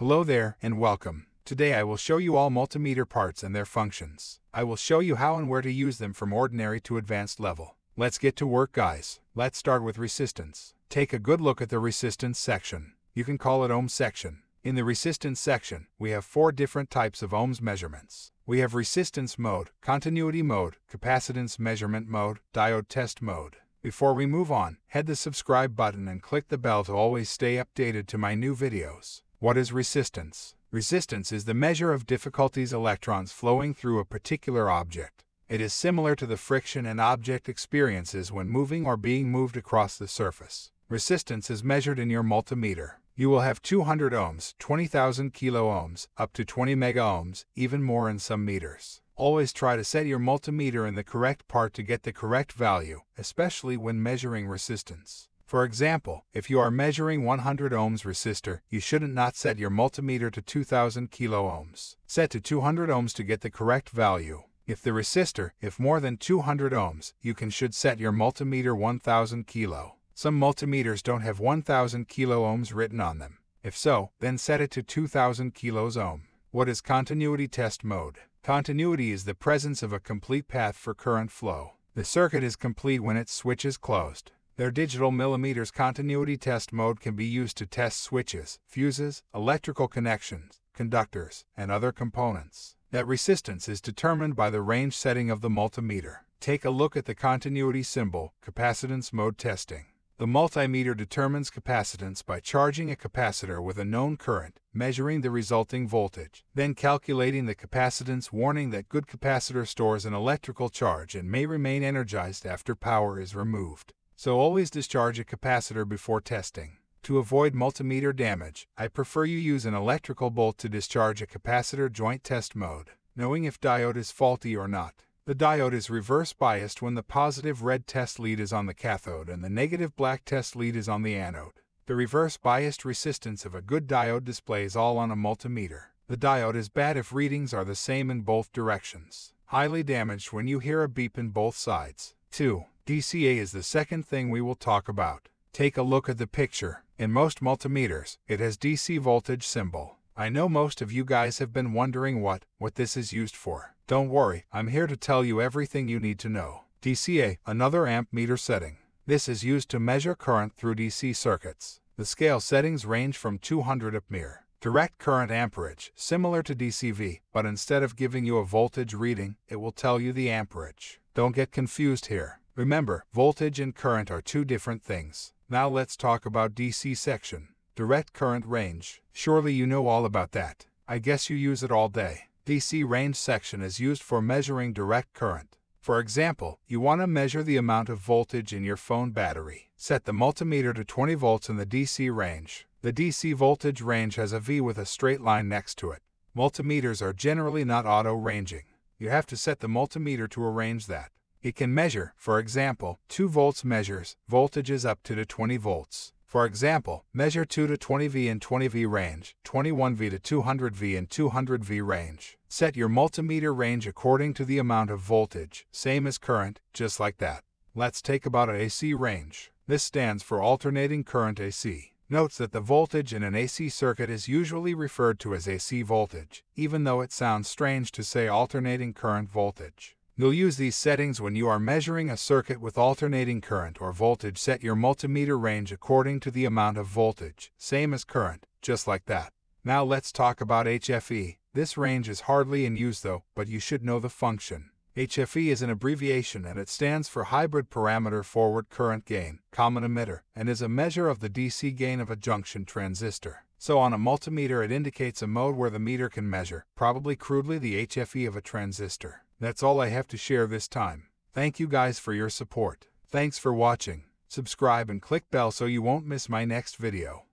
Hello there and welcome. Today I will show you all multimeter parts and their functions. I will show you how and where to use them from ordinary to advanced level. Let's get to work guys. Let's start with resistance. Take a good look at the resistance section. You can call it ohm section. In the resistance section, we have four different types of ohms measurements. We have resistance mode, continuity mode, capacitance measurement mode, diode test mode. Before we move on, hit the subscribe button and click the bell to always stay updated to my new videos. What is resistance? Resistance is the measure of difficulties electrons flowing through a particular object. It is similar to the friction an object experiences when moving or being moved across the surface. Resistance is measured in your multimeter. You will have 200 ohms, 20,000 kilo ohms, up to 20 mega ohms, even more in some meters. Always try to set your multimeter in the correct part to get the correct value, especially when measuring resistance. For example, if you are measuring 100 ohms resistor, you shouldn't not set your multimeter to 2000 kilo ohms. Set to 200 ohms to get the correct value. If the resistor, if more than 200 ohms, you can should set your multimeter 1000 kilo. Some multimeters don't have 1000 kilo ohms written on them. If so, then set it to 2000 kilos ohm. What is continuity test mode? Continuity is the presence of a complete path for current flow. The circuit is complete when its switch is closed. Their digital multimeters continuity test mode can be used to test switches, fuses, electrical connections, conductors, and other components. That resistance is determined by the range setting of the multimeter. Take a look at the continuity symbol, capacitance mode testing. The multimeter determines capacitance by charging a capacitor with a known current, measuring the resulting voltage, then calculating the capacitance warning that good capacitor stores an electrical charge and may remain energized after power is removed so always discharge a capacitor before testing. To avoid multimeter damage, I prefer you use an electrical bolt to discharge a capacitor joint test mode, knowing if diode is faulty or not. The diode is reverse biased when the positive red test lead is on the cathode and the negative black test lead is on the anode. The reverse biased resistance of a good diode displays all on a multimeter. The diode is bad if readings are the same in both directions. Highly damaged when you hear a beep in both sides. 2. DCA is the second thing we will talk about. Take a look at the picture. In most multimeters, it has DC voltage symbol. I know most of you guys have been wondering what, what this is used for. Don't worry, I'm here to tell you everything you need to know. DCA, another amp meter setting. This is used to measure current through DC circuits. The scale settings range from 200 ampere. Direct current amperage, similar to DCV, but instead of giving you a voltage reading, it will tell you the amperage. Don't get confused here. Remember, voltage and current are two different things. Now let's talk about DC section. Direct current range. Surely you know all about that. I guess you use it all day. DC range section is used for measuring direct current. For example, you want to measure the amount of voltage in your phone battery. Set the multimeter to 20 volts in the DC range. The DC voltage range has a V with a straight line next to it. Multimeters are generally not auto-ranging. You have to set the multimeter to arrange that. It can measure, for example, 2 volts measures voltages up to the 20 volts. For example, measure 2 to 20V in 20V range, 21V to 200V in 200V range. Set your multimeter range according to the amount of voltage, same as current, just like that. Let's take about an AC range. This stands for alternating current AC. Notes that the voltage in an AC circuit is usually referred to as AC voltage, even though it sounds strange to say alternating current voltage. You'll use these settings when you are measuring a circuit with alternating current or voltage. Set your multimeter range according to the amount of voltage, same as current, just like that. Now let's talk about HFE. This range is hardly in use though, but you should know the function. HFE is an abbreviation and it stands for Hybrid Parameter Forward Current Gain, Common Emitter, and is a measure of the DC gain of a junction transistor. So on a multimeter it indicates a mode where the meter can measure, probably crudely the HFE of a transistor. That's all I have to share this time. Thank you guys for your support. Thanks for watching. Subscribe and click bell so you won't miss my next video.